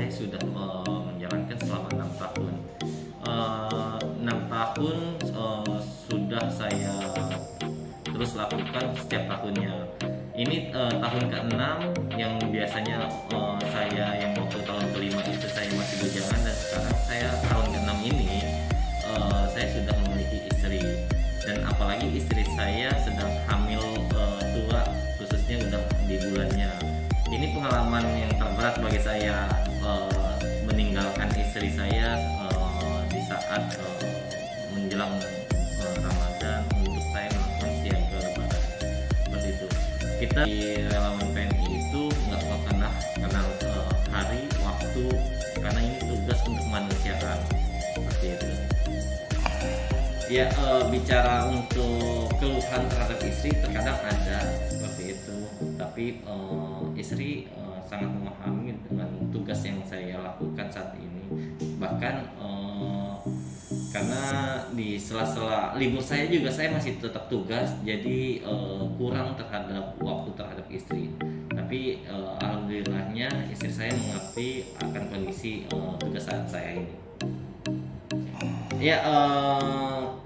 saya sudah eh, menjalankan selama enam tahun. Eh, enam tahun eh, sudah saya terus lakukan setiap tahunnya. Ini uh, tahun ke-6 yang biasanya uh, saya yang waktu tahun ke-5 itu saya masih berjalan dan sekarang saya tahun ke-6 ini uh, saya sudah memiliki istri. Dan apalagi istri saya sedang hamil uh, tua khususnya udah di bulannya. Ini pengalaman yang terberat bagi saya uh, meninggalkan istri saya uh, di saat uh, menjelang uh, Ramadan untuk saya melakukan siaga lebaran seperti itu. Kita di relawan PMI itu nggak pernah kenal uh, hari waktu karena ini tugas untuk kemanusiaan ya uh, bicara untuk keluhan terhadap istri terkadang ada seperti itu. Tapi uh, istri uh, sangat memahami dengan tugas yang saya lakukan saat ini. Bahkan uh, karena di sela-sela libur saya juga saya masih tetap tugas jadi uh, kurang terhadap waktu terhadap istri. Tapi uh, alhamdulillahnya istri saya mengerti akan kondisi uh, tugas saat saya ini. Ya uh,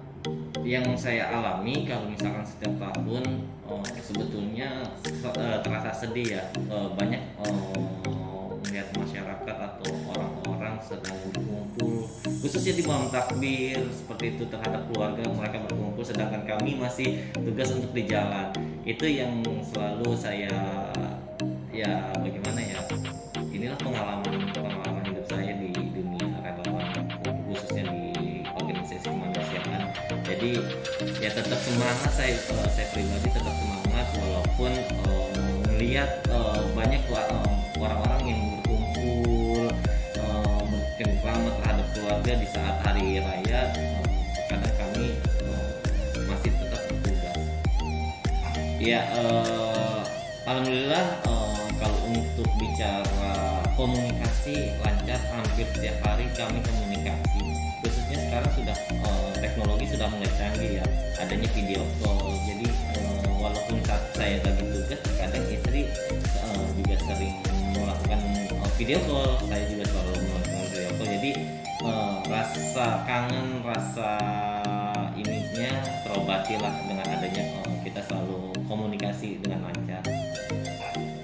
yang saya alami kalau misalkan setiap tahun uh, sebetulnya uh, terasa sedih ya. Uh, banyak uh, melihat masyarakat atau orang-orang sedang berkumpul khususnya di malam takbir seperti itu terhadap keluarga mereka berkumpul sedangkan kami masih tugas untuk di jalan. Itu yang selalu saya ya bagaimana jadi ya tetap semangat saya uh, saya pribadi tetap semangat walaupun melihat uh, banyak orang-orang yang berkumpul uh, terhadap keluarga di saat hari raya uh, kadang kami uh, masih tetap bertugas ya uh, alhamdulillah uh, kalau untuk bicara komunikasi lancar hampir setiap hari kami komunikasi sekarang sudah uh, teknologi sudah mulai canggih ya adanya video call. Jadi uh, walaupun saat saya lagi tugas kadang istri uh, juga sering melakukan uh, video call saya juga selalu melakukan video call. Jadi uh, rasa kangen rasa ininya terobati lah dengan adanya uh, kita selalu komunikasi dengan lancar.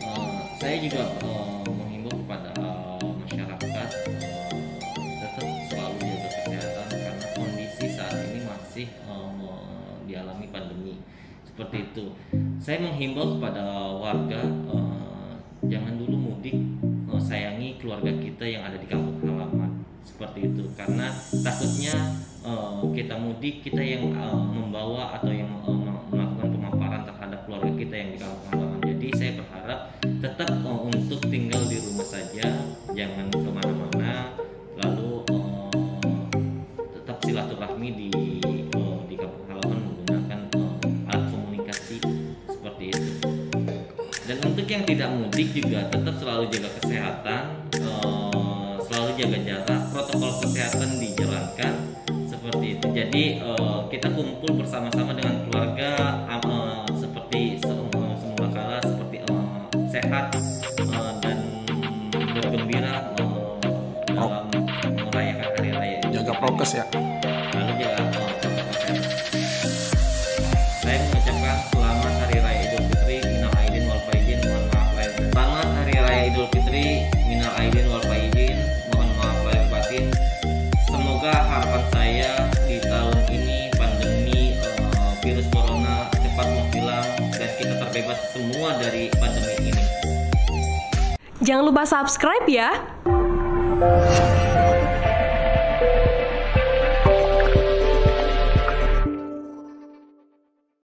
Uh, saya juga uh, seperti itu. Saya menghimbau kepada warga uh, jangan dulu mudik uh, sayangi keluarga kita yang ada di kampung halaman. Seperti itu. Karena takutnya uh, kita mudik kita yang uh, membawa atau dan untuk yang tidak mudik juga tetap selalu jaga kesehatan uh, selalu jaga jarak protokol kesehatan dijalankan seperti itu. Jadi uh, kita kumpul bersama-sama dengan keluarga uh, seperti semua semula kala seperti uh, sehat uh, dan bergembira uh, dalam merayakan hari raya. Jaga prokes ya aidin wal faizin mohon maaf lahir batin semoga harapan saya di tahun ini pandemi uh, virus corona cepat menghilang dan kita terbebas semua dari pandemi ini Jangan lupa subscribe ya.